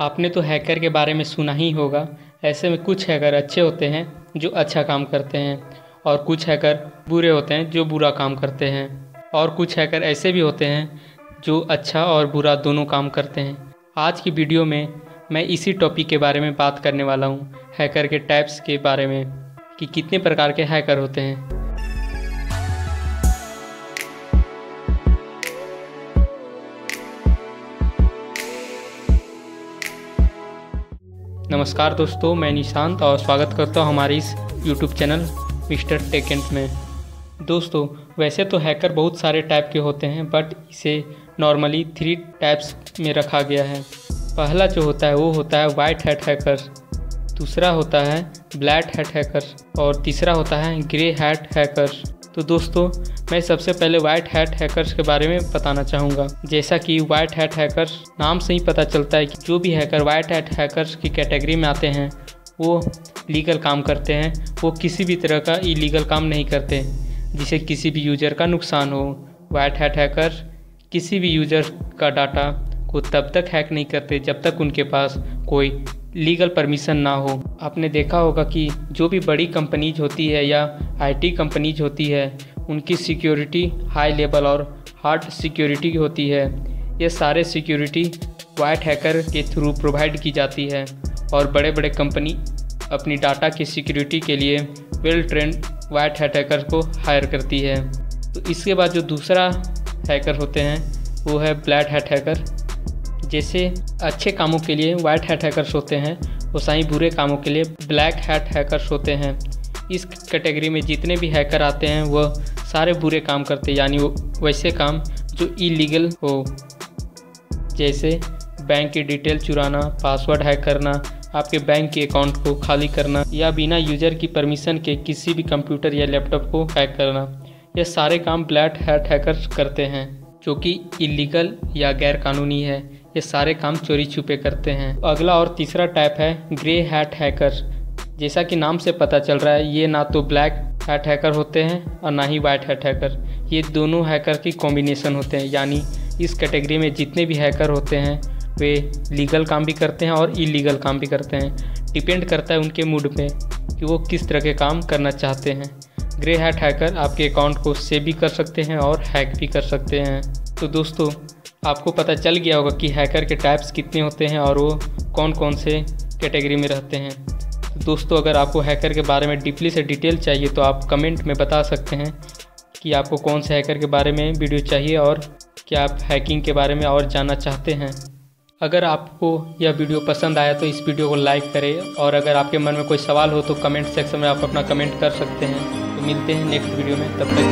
आपने तो हैकर के बारे में सुना ही होगा। ऐसे में कुछ हैकर अच्छे होते हैं, जो अच्छा काम करते हैं, और कुछ हैकर बुरे होते हैं, जो बुरा काम करते हैं। और कुछ हैकर ऐसे भी होते हैं, जो अच्छा और बुरा दोनों काम करते हैं। आज की वीडियो में मैं इसी टॉपिक के बारे में बात करने वाला हूँ, हैकर के टाइप्स के बारे में, कि कितने प्रकार के हैकर होते हैं। नमस्कार दोस्तों, मैं निशांत और स्वागत करता हूँ हमारे इस यूट्यूब चैनल मिस्टर टेकेंट में। दोस्तों, वैसे तो हैकर बहुत सारे टाइप के होते हैं बट इसे नॉर्मली थ्री टाइप्स में रखा गया है। पहला जो होता है, वो होता है वाइट हैट हैकर दूसरा होता है ब्लैक हैट हैकर और तीसरा होता है ग्रे हैट हैकर तो दोस्तों, मैं सबसे पहले वाइट हैट हैकर्स के बारे में बताना चाहूँगा। जैसा कि वाइट हैट हैकर्स नाम से ही पता चलता है कि जो भी हैकर वाइट हैट हैकर्स की कैटेगरी में आते हैं, वो लीगल काम करते हैं, वो किसी भी तरह का इलीगल काम नहीं करते। जिसे किसी भी यूज़र का नुकसान हो वाइट हैट हैकर किसी भी यूज़र का डाटा को तब तक हैक नहीं करते जब तक उनके पास कोई लीगल परमिशन ना हो। आपने देखा होगा कि जो भी बड़ी कंपनीज़ होती है या आईटी कंपनीज़ होती है, उनकी सिक्योरिटी हाई लेवल और हार्ड सिक्योरिटी होती है। ये सारे सिक्योरिटी वाइट हैकर के थ्रू प्रोवाइड की जाती है और बड़े बड़े कंपनी अपनी डाटा की सिक्योरिटी के लिए well trained white hat hacker को हायर करती है। तो इसके बाद जो दूसरा हैकर होते हैं, वो है ब्लैक हैट हैकर जैसे अच्छे कामों के लिए वाइट हैट हैकर्स होते हैं वैसा ही बुरे कामों के लिए ब्लैक हैट हैकर्स होते हैं। इस कैटेगरी में जितने भी हैकर आते हैं, वह सारे बुरे काम करते हैं, यानी वैसे काम जो इलीगल हो। जैसे बैंक की डिटेल चुराना पासवर्ड हैक करना, आपके बैंक के अकाउंट को खाली करना, या बिना यूज़र की परमिशन के किसी भी कंप्यूटर या लैपटॉप को हैक करना, ये सारे काम ब्लैक हैट हैकर करते हैं, जो कि इलीगल या गैर कानूनी है। ये सारे काम चोरी छुपे करते हैं। अगला और तीसरा टाइप है ग्रे हैट हैकर जैसा कि नाम से पता चल रहा है, ये ना तो ब्लैक हैट हैकर होते हैं और ना ही वाइट हैट हैकर ये दोनों हैकर की कॉम्बिनेशन होते हैं, यानी इस कैटेगरी में जितने भी हैकर होते हैं, वे लीगल काम भी करते हैं और इलीगल काम भी करते हैं। डिपेंड करता है उनके मूड पे कि वो किस तरह के काम करना चाहते हैं। ग्रे हैट हैकर आपके अकाउंट को सेव भी कर सकते हैं और हैक भी कर सकते हैं। तो दोस्तों, आपको पता चल गया होगा कि हैकर के टाइप्स कितने होते हैं और वो कौन कौन से कैटेगरी में रहते हैं। दोस्तों, अगर आपको हैकर के बारे में डीपली से डिटेल चाहिए तो आप कमेंट में बता सकते हैं कि आपको कौन से हैकर के बारे में वीडियो चाहिए और क्या आप हैकिंग के बारे में और जानना चाहते हैं। अगर आपको यह वीडियो पसंद आया तो इस वीडियो को लाइक करें और अगर आपके मन में कोई सवाल हो तो कमेंट सेक्शन में आप अपना कमेंट कर सकते हैं। तो मिलते हैं नेक्स्ट वीडियो में, तब तक